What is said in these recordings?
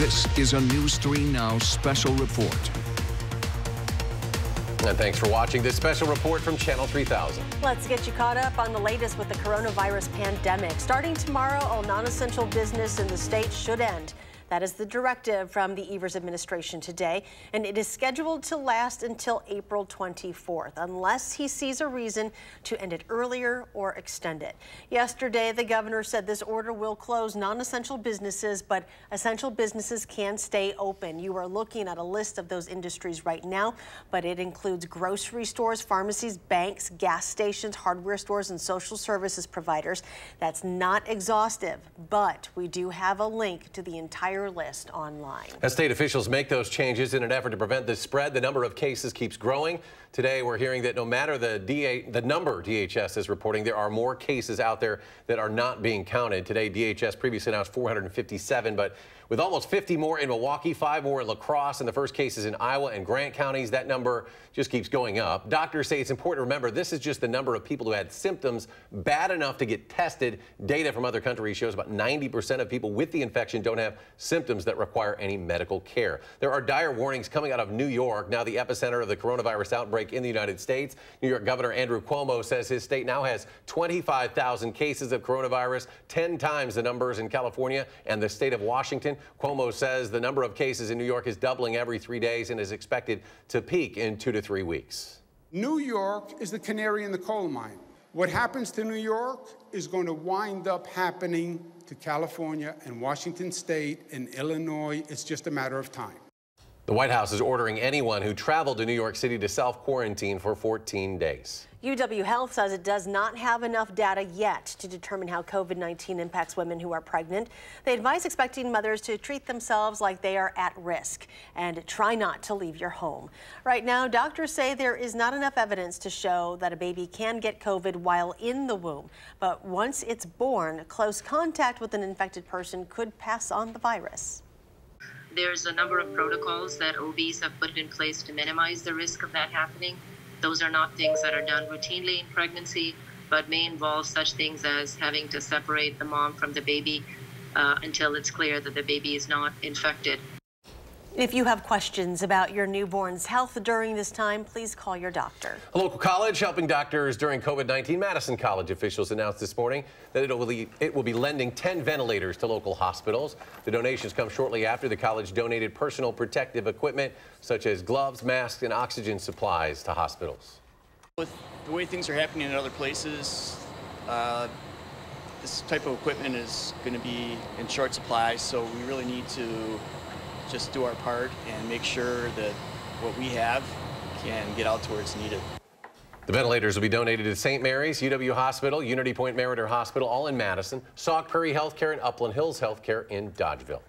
This is a News 3 Now special report. And thanks for watching this special report from Channel 3000. Let's get you caught up on the latest with the coronavirus pandemic. Starting tomorrow, all non-essential business in the state should end. That is the directive from the Evers administration today, and it is scheduled to last until April 24th, unless he sees a reason to end it earlier or extend it. Yesterday, the governor said this order will close non-essential businesses, but essential businesses can stay open. You are looking at a list of those industries right now, but it includes grocery stores, pharmacies, banks, gas stations, hardware stores, and social services providers. That's not exhaustive, but we do have a link to the entire list online. As state officials make those changes in an effort to prevent the spread, the number of cases keeps growing. Today, we're hearing that no matter the, DA, the number DHS is reporting, there are more cases out there that are not being counted. Today, DHS previously announced 457, but with almost 50 more in Milwaukee, five more in La Crosse, and the first cases in Iowa and Grant counties, that number just keeps going up. Doctors say it's important to remember this is just the number of people who had symptoms bad enough to get tested. Data from other countries shows about 90% of people with the infection don't have symptoms that require any medical care. There are dire warnings coming out of New York, now the epicenter of the coronavirus outbreak in the United States. New York Governor Andrew Cuomo says his state now has 25,000 cases of coronavirus, 10 times the numbers in California and the state of Washington. Cuomo says the number of cases in New York is doubling every three days and is expected to peak in two to three weeks. New York is the canary in the coal mine. What happens to New York is going to wind up happening to California and Washington State and Illinois. It's just a matter of time. The White House is ordering anyone who traveled to New York City to self quarantine for 14 days. UW Health says it does not have enough data yet to determine how COVID-19 impacts women who are pregnant. They advise expecting mothers to treat themselves like they are at risk and try not to leave your home. Right now, doctors say there is not enough evidence to show that a baby can get COVID while in the womb. But once it's born, close contact with an infected person could pass on the virus. There's a number of protocols that OBs have put in place to minimize the risk of that happening. Those are not things that are done routinely in pregnancy, but may involve such things as having to separate the mom from the baby uh, until it's clear that the baby is not infected. If you have questions about your newborn's health during this time, please call your doctor. A local college helping doctors during COVID-19. Madison College officials announced this morning that it will, be, it will be lending 10 ventilators to local hospitals. The donations come shortly after the college donated personal protective equipment such as gloves, masks, and oxygen supplies to hospitals. With the way things are happening in other places, uh, this type of equipment is going to be in short supply, so we really need to just do our part and make sure that what we have can get out to where it's needed. The ventilators will be donated to St. Mary's, UW Hospital, Unity Point Meriter Hospital, all in Madison, Sauk Prairie Healthcare, and Upland Hills Healthcare in Dodgeville.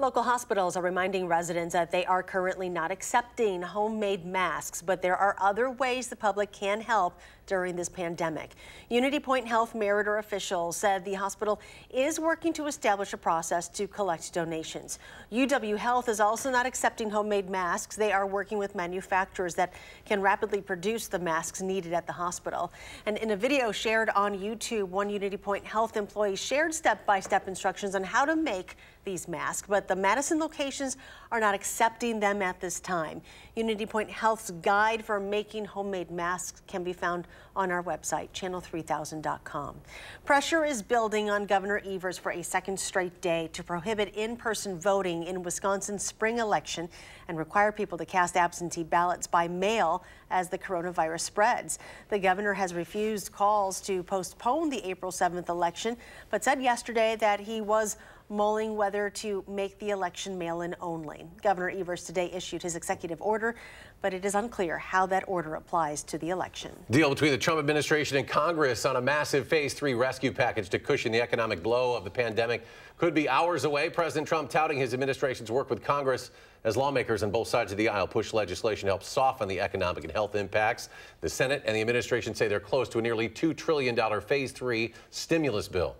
Local hospitals are reminding residents that they are currently not accepting homemade masks, but there are other ways the public can help during this pandemic. Unity Point Health Meriter officials said the hospital is working to establish a process to collect donations. UW Health is also not accepting homemade masks. They are working with manufacturers that can rapidly produce the masks needed at the hospital. And in a video shared on YouTube, one Unity Point Health employee shared step-by-step -step instructions on how to make these masks, but the Madison locations are not accepting them at this time. Unity Point Health's guide for making homemade masks can be found on our website, channel3000.com. Pressure is building on Governor Evers for a second straight day to prohibit in-person voting in Wisconsin's spring election and require people to cast absentee ballots by mail as the coronavirus spreads. The governor has refused calls to postpone the April 7th election, but said yesterday that he was mulling whether to make the election mail-in only. Governor Evers today issued his executive order, but it is unclear how that order applies to the election. Deal between the Trump administration and Congress on a massive phase three rescue package to cushion the economic blow of the pandemic could be hours away. President Trump touting his administration's work with Congress as lawmakers on both sides of the aisle push legislation to help soften the economic and health impacts. The Senate and the administration say they're close to a nearly $2 trillion phase three stimulus bill.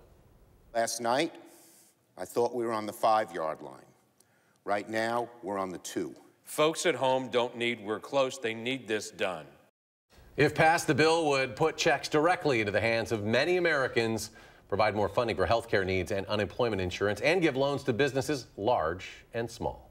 Last night, I thought we were on the five yard line. Right now, we're on the two. Folks at home don't need we're close, they need this done. If passed, the bill would put checks directly into the hands of many Americans provide more funding for health care needs and unemployment insurance, and give loans to businesses large and small.